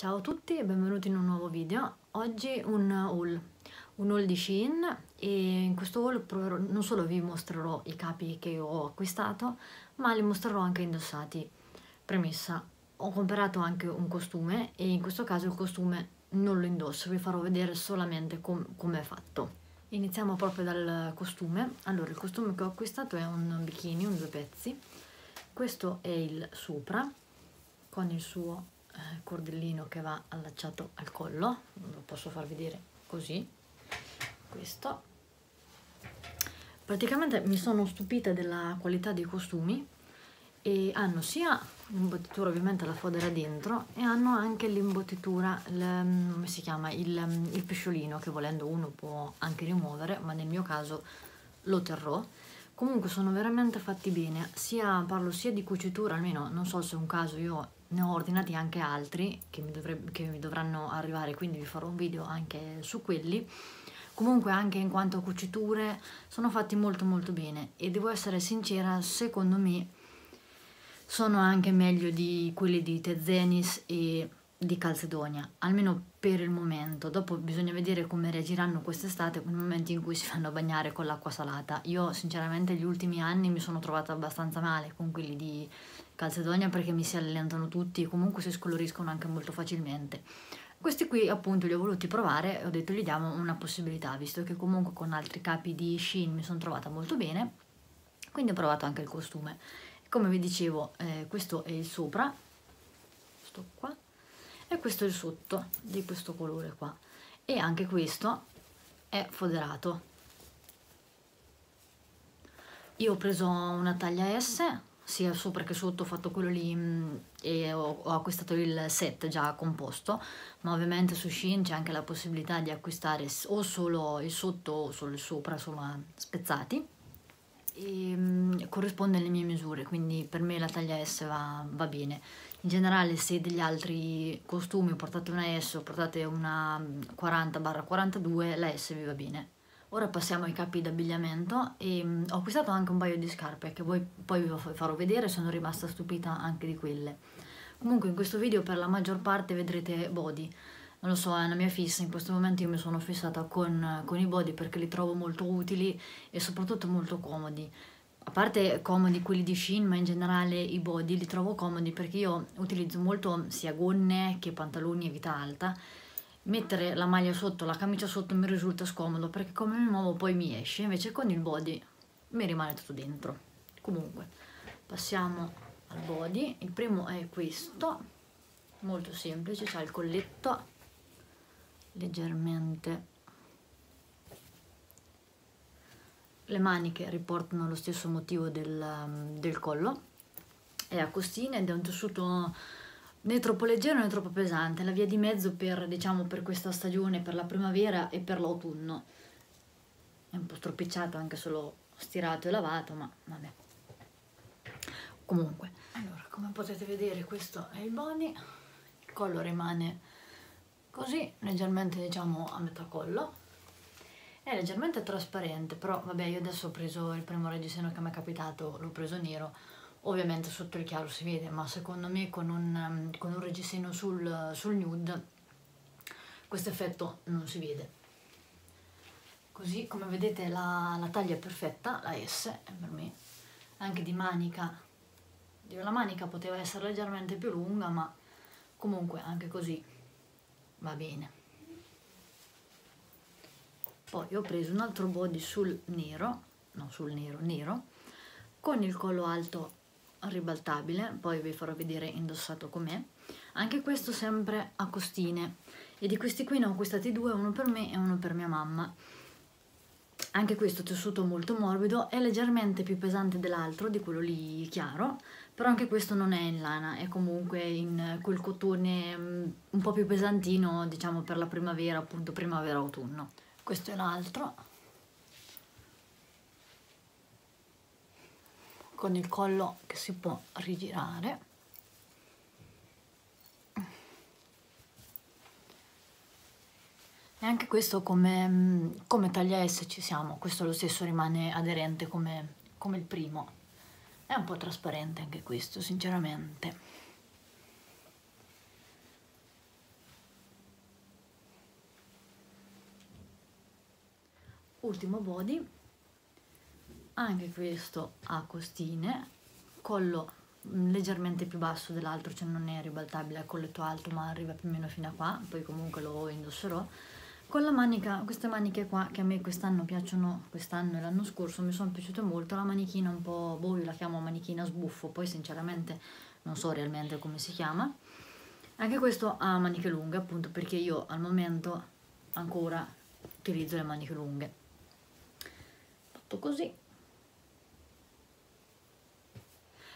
Ciao a tutti e benvenuti in un nuovo video. Oggi un haul, un haul di Shein e in questo haul proverò, non solo vi mostrerò i capi che ho acquistato, ma li mostrerò anche indossati. Premessa, ho comprato anche un costume e in questo caso il costume non lo indosso, vi farò vedere solamente com come è fatto. Iniziamo proprio dal costume. Allora, il costume che ho acquistato è un bikini, un due pezzi. Questo è il Supra con il suo eh, cordellino che va allacciato al collo lo posso far vedere così questo. Praticamente mi sono stupita della qualità dei costumi e hanno sia l'imbottitura ovviamente la fodera dentro e hanno anche l'imbottitura come si chiama il, il pesciolino che volendo uno può anche rimuovere ma nel mio caso lo terrò comunque sono veramente fatti bene sia parlo sia di cucitura almeno non so se è un caso io ne ho ordinati anche altri che mi, dovrebbe, che mi dovranno arrivare, quindi vi farò un video anche su quelli. Comunque anche in quanto a cuciture sono fatti molto molto bene e devo essere sincera, secondo me sono anche meglio di quelli di Tezenis e di Calcedonia, almeno per il momento. Dopo bisogna vedere come reagiranno quest'estate nel momento in cui si fanno bagnare con l'acqua salata. Io sinceramente gli ultimi anni mi sono trovata abbastanza male con quelli di Calcedonia perché mi si allentano tutti e comunque si scoloriscono anche molto facilmente. Questi qui appunto li ho voluti provare e ho detto gli diamo una possibilità, visto che comunque con altri capi di Shein mi sono trovata molto bene, quindi ho provato anche il costume. Come vi dicevo, eh, questo è il sopra, sto qua, questo è il sotto di questo colore qua. E anche questo è foderato. Io ho preso una taglia S, sia sopra che sotto ho fatto quello lì mm, e ho, ho, acquistato il set già composto ma ovviamente su Shein c'è anche la possibilità di acquistare o solo il sotto o solo il sopra insomma spezzati e um, corrisponde alle mie misure quindi per me la taglia S va, va bene. In generale se degli altri costumi portate una S o portate una 40-42 mm, la S vi va bene. Ora passiamo ai capi d'abbigliamento e mh, ho acquistato anche un paio di scarpe che voi, poi vi farò vedere, sono rimasta stupita anche di quelle. Comunque in questo video per la maggior parte vedrete body, non lo so, è una mia fissa, in questo momento io mi sono fissata con, con i body perché li trovo molto utili e soprattutto molto comodi. A parte comodi quelli di Shein, ma in generale i body li trovo comodi perché io utilizzo molto sia gonne che pantaloni a vita alta mettere la maglia sotto, la camicia sotto mi risulta scomodo perché come mi muovo poi mi esce, invece con il body mi rimane tutto dentro. Comunque, passiamo al body, il primo è questo, molto semplice, c'ha il colletto leggermente. Le maniche riportano lo stesso motivo del, del collo. È a costine ed è un tessuto né troppo leggero né troppo pesante, la via di mezzo per, diciamo, per questa stagione, per la primavera e per l'autunno. È un po' stropicciato anche se l'ho stirato e lavato, ma vabbè. Comunque, allora, come potete vedere questo è il body, il collo rimane così, leggermente diciamo a metà collo, è leggermente trasparente, però vabbè io adesso ho preso il primo reggiseno che mi è capitato, l'ho preso nero, ovviamente sotto il chiaro si vede ma secondo me con un, um, con un reggiseno sul, sul nude questo effetto non si vede. Così come vedete la, la taglia è perfetta la S per me anche di manica. La manica poteva essere leggermente più lunga ma comunque anche così va bene poi ho preso un altro body sul nero no sul nero nero con il collo alto ribaltabile, poi vi farò vedere indossato com'è. Anche questo sempre a costine e di questi qui ne ho acquistati due, uno per me e uno per mia mamma. Anche questo tessuto molto morbido, è leggermente più pesante dell'altro, di quello lì chiaro, però anche questo non è in lana, è comunque in quel cotone mm, un po' più pesantino, diciamo per la primavera, appunto primavera-autunno. Questo è l'altro, con il collo che si può rigirare. E anche questo come, come taglia S ci siamo. Questo lo stesso rimane aderente come, come il primo è un po' trasparente anche questo, sinceramente. Ultimo body, anche questo a costine, collo leggermente più basso dell'altro, cioè non è ribaltabile al colletto alto ma arriva più o meno fino a qua, poi comunque lo indosserò con la manica, queste maniche qua che a me quest'anno piacciono, quest'anno e l'anno scorso mi sono piaciute molto, la manichina un po', boh io la chiamo manichina sbuffo, poi sinceramente non so realmente come si chiama. Anche questo ha maniche lunghe appunto perché io al momento ancora utilizzo le maniche lunghe. Fatto così.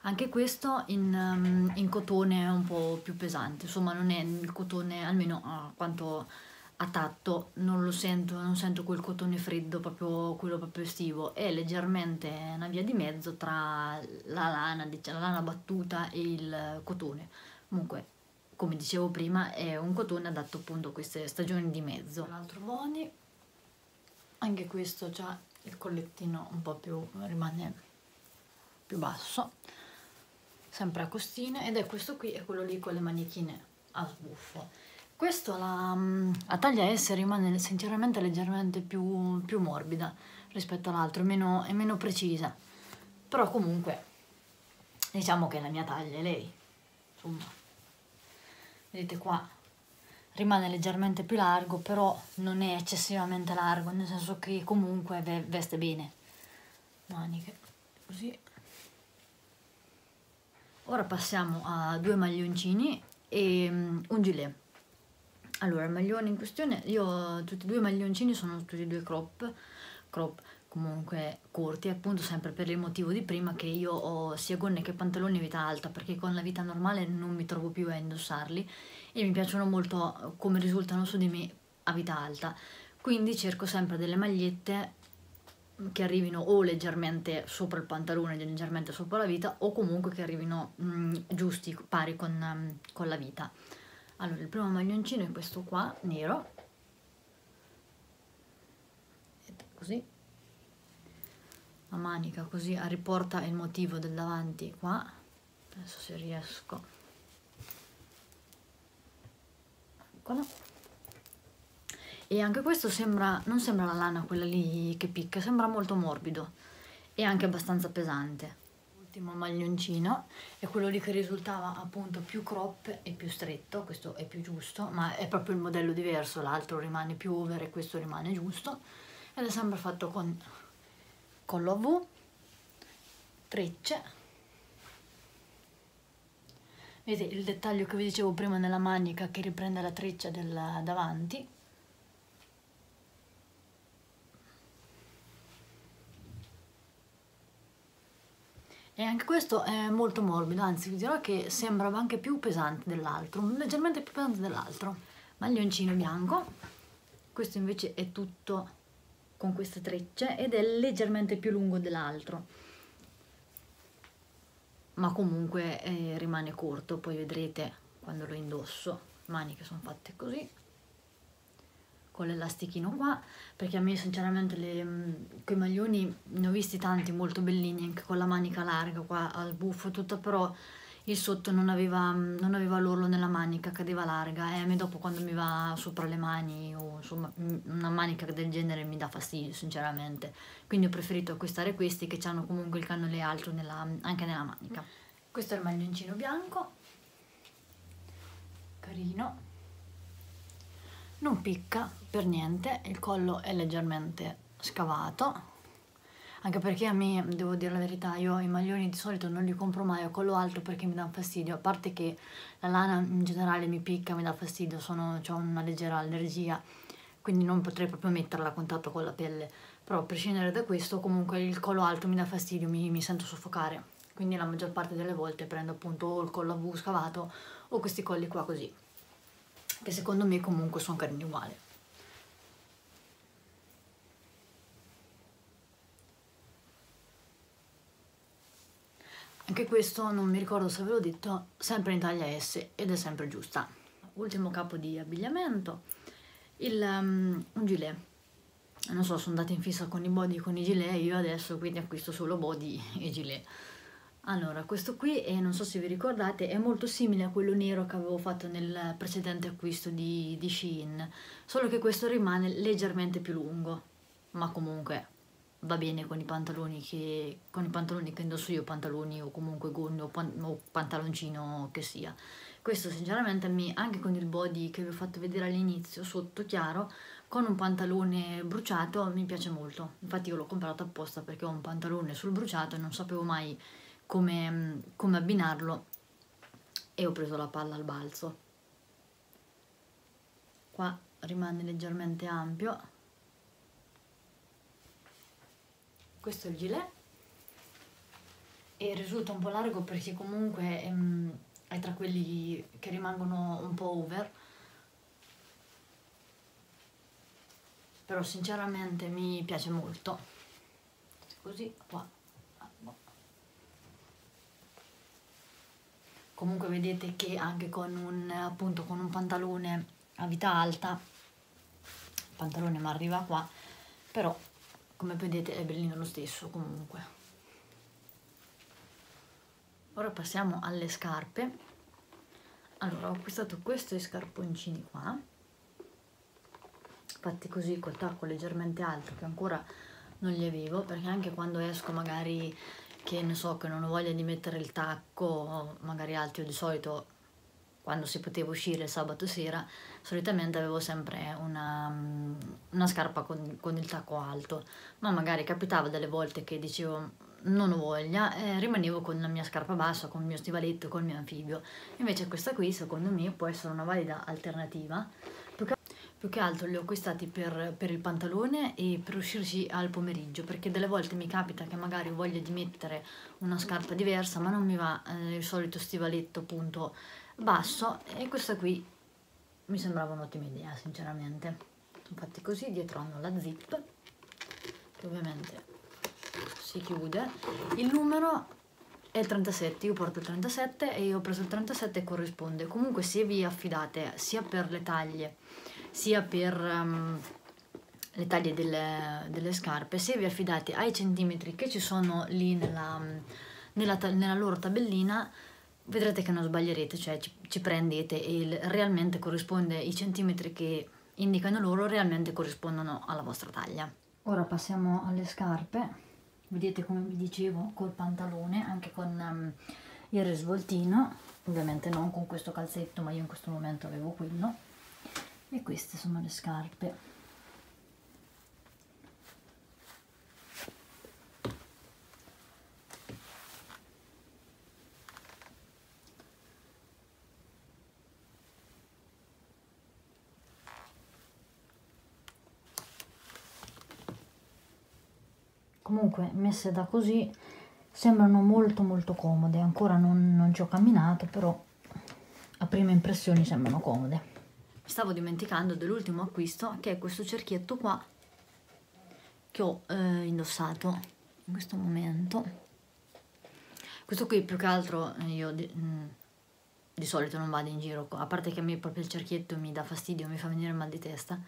Anche questo in, um, in cotone un po' più pesante, insomma non è il cotone almeno a quanto a tatto non lo sento, non sento quel cotone freddo, proprio quello proprio estivo, è leggermente una via di mezzo tra la lana, diciamo, la lana battuta e il cotone. Comunque, come dicevo prima, è un cotone adatto appunto a queste stagioni di mezzo. L'altro body, anche questo ha il collettino un po' più, rimane più basso, sempre a costine, ed è questo qui, è quello lì con le manichine a sbuffo questo la, mm, la taglia S rimane sinceramente leggermente più, più morbida rispetto all'altro, meno, è meno precisa. Però comunque diciamo che la mia taglia è lei. Insomma, vedete qua rimane leggermente più largo, però non è eccessivamente largo, nel senso che comunque veste bene. Maniche, così. Ora passiamo a due maglioncini e um, un gilet. Allora, il maglione in questione, io tutti e due i maglioncini sono tutti e due crop, crop comunque corti, appunto sempre per il motivo di prima che io ho sia gonne che pantaloni vita alta, perché con la vita normale non mi trovo più a indossarli e mi piacciono molto come risultano su di me a vita alta. Quindi cerco sempre delle magliette che arrivino o leggermente sopra il pantalone, leggermente sopra la vita, o comunque che arrivino mh, mm, giusti, pari con, um, con la vita allora il primo maglioncino è questo qua nero. Così. La manica così riporta il motivo del davanti qua. Adesso se riesco. Eccolo e anche questo sembra non sembra la lana quella lì che picca sembra molto morbido. E anche abbastanza pesante l'ultimo maglioncino è quello lì che risultava appunto più crop e più stretto, questo è più giusto, ma è proprio il modello diverso, l'altro rimane più over e questo rimane giusto. Ed è sempre fatto con collo a V, trecce, vedete il dettaglio che vi dicevo prima nella manica che riprende la treccia del davanti E anche questo è molto morbido, anzi vi dirò che sembrava anche più pesante dell'altro, leggermente più pesante dell'altro. Maglioncino bianco, questo invece è tutto con queste trecce ed è leggermente più lungo dell'altro. Ma comunque eh, rimane corto, poi vedrete quando lo indosso. Maniche sono fatte così con l'elastichino qua perché a me sinceramente le, mm, quei maglioni ne ho visti tanti molto bellini anche con la manica larga qua al buffo tutto però il sotto non aveva, mm, non aveva l'orlo nella manica cadeva larga e a me dopo quando mi va sopra le mani o insomma mm, una manica del genere mi dà fastidio sinceramente. Quindi ho preferito acquistare questi che hanno comunque il cannone alto nella, anche nella manica. Questo è il maglioncino bianco. Carino non picca per niente, il collo è leggermente scavato, anche perché a me, devo dire la verità, io i maglioni di solito non li compro mai a collo alto perché mi dà fastidio, a parte che la lana in generale mi picca, mi dà fastidio, ho una leggera allergia, quindi non potrei proprio metterla a contatto con la pelle, però a prescindere da questo comunque il collo alto mi dà fastidio, mi, mi sento soffocare, quindi la maggior parte delle volte prendo appunto o il collo a V scavato o questi colli qua così che secondo me comunque sono carini uguali. Anche questo non mi ricordo se ve l'ho detto, sempre in taglia S ed è sempre giusta. Ultimo capo di abbigliamento, il, um, un gilet. Non so, sono andata in fissa con i body e con i gilet, io adesso quindi acquisto solo body e gilet. Allora, questo qui, eh, non so se vi ricordate, è molto simile a quello nero che avevo fatto nel precedente acquisto di, di Shein, solo che questo rimane leggermente più lungo, ma comunque va bene con i pantaloni che, con i pantaloni che indosso io, pantaloni o comunque gonne o, pan, o pantaloncino che sia. Questo sinceramente a me, anche con il body che vi ho fatto vedere all'inizio, sotto chiaro, con un pantalone bruciato mi piace molto. Infatti io l'ho comprato apposta perché ho un pantalone sul bruciato e non sapevo mai come, come abbinarlo e ho preso la palla al balzo. Qua rimane leggermente ampio. Questo è il gilet. E risulta un po' largo perché comunque ehm, è tra quelli che rimangono un po' over. Però sinceramente mi piace molto. Così qua comunque vedete che anche con un appunto con un pantalone a vita alta il pantalone mi arriva qua però come vedete è bellino lo stesso comunque. Ora passiamo alle scarpe. Allora ho acquistato questi scarponcini qua fatti così col tacco leggermente alto che ancora non li avevo perché anche quando esco magari che ne so che non ho voglia di mettere il tacco magari alti o di solito quando si poteva uscire sabato sera, solitamente avevo sempre una, una scarpa con, con, il tacco alto, ma magari capitava delle volte che dicevo non ho voglia e rimanevo con la mia scarpa bassa, con il mio stivaletto, con il mio anfibio. Invece questa qui secondo me può essere una valida alternativa. Più che, altro li ho acquistati per, per il pantalone e per uscirci al pomeriggio, perché delle volte mi capita che magari ho voglia di mettere una scarpa diversa, ma non mi va eh, il solito stivaletto appunto basso e questa qui mi sembrava un'ottima idea sinceramente. Sono fatti così dietro hanno la zip che ovviamente si chiude. Il numero è il 37 io porto il 37 e ho preso il 37 e corrisponde. Comunque se vi affidate sia per le taglie sia per um, le taglie delle, delle, scarpe se vi affidate ai centimetri che ci sono lì nella, nella, nella loro tabellina vedrete che non sbaglierete, cioè ci, ci prendete e il, realmente corrisponde, i centimetri che indicano loro realmente corrispondono alla vostra taglia. Ora passiamo alle scarpe, vedete come vi dicevo col pantalone, anche con um, il risvoltino, ovviamente non con questo calzetto ma io in questo momento avevo quello e queste sono le scarpe. Comunque messe da così sembrano molto molto comode. Ancora non, non ci ho camminato però a prime impressioni sembrano comode stavo dimenticando dell'ultimo acquisto che è questo cerchietto qua che ho eh, indossato in questo momento questo qui più che altro io di, mh, mm, di solito non vado in giro a parte che a me proprio il cerchietto mi dà fastidio mi fa venire mal di testa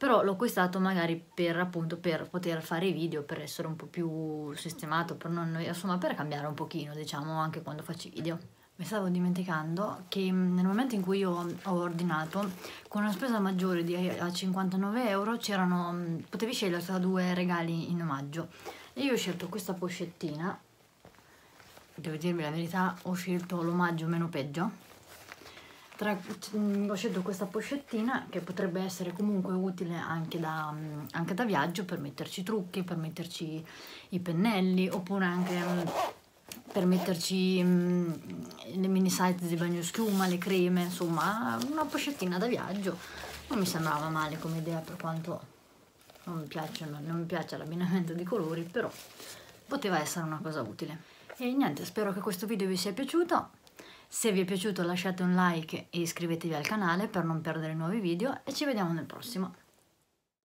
però l'ho acquistato magari per appunto per poter fare i video, per essere un po' più sistemato, per non, insomma per cambiare un pochino diciamo anche quando faccio i video. Mi stavo dimenticando che mm, nel momento in cui io ho ordinato, con una spesa maggiore di a 59 euro, c'erano, mm, potevi scegliere tra due regali in omaggio. E io ho scelto questa pochettina, devo dirvi la verità, ho scelto l'omaggio meno peggio, tra, mm, ho scelto questa pochettina che potrebbe essere comunque utile anche da, anche da viaggio per metterci trucchi, per metterci i pennelli oppure anche per metterci le mini size di bagno schiuma, le creme, insomma una pochettina da viaggio. Non mi sembrava male come idea per quanto non mi, piacciono, non mi piace l'abbinamento di colori però poteva essere una cosa utile. E niente spero che questo video vi sia piaciuto. Se vi è piaciuto lasciate un like e iscrivetevi al canale per non perdere nuovi video e ci vediamo nel prossimo.